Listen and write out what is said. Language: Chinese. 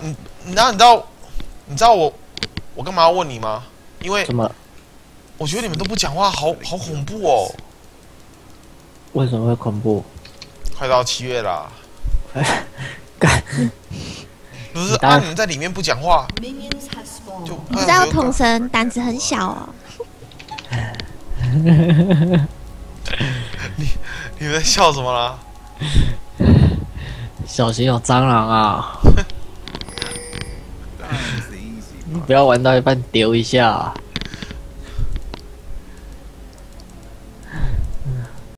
不，你你知道你知道你知道我我干嘛要问你吗？因为什么？我觉得你们都不讲话，好好恐怖哦！为什么会恐怖？快到七月啦，干，不是啊？你们在里面不讲话.就你知道童神胆子很小哦，你们在笑什么啦？小心有蟑螂啊！你不要玩到一半丢一下。